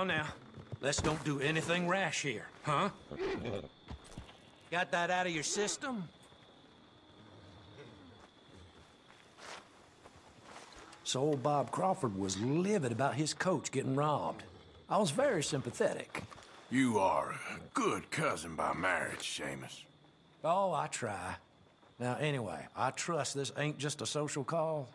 Now, now. Let's don't do anything rash here, huh? Got that out of your system? So old Bob Crawford was livid about his coach getting robbed. I was very sympathetic. You are a good cousin by marriage, Seamus. Oh, I try. Now, anyway, I trust this ain't just a social call.